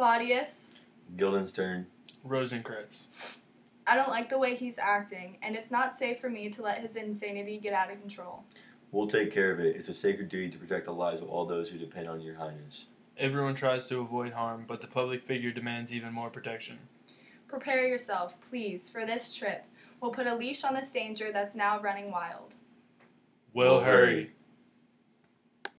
Claudius, Guildenstern, Rosencrantz. I don't like the way he's acting, and it's not safe for me to let his insanity get out of control. we'll take care of it. It's a sacred duty to protect the lives of all those who depend on your highness. Everyone tries to avoid harm, but the public figure demands even more protection. Prepare yourself, please, for this trip. We'll put a leash on this danger that's now running wild. We'll hurry.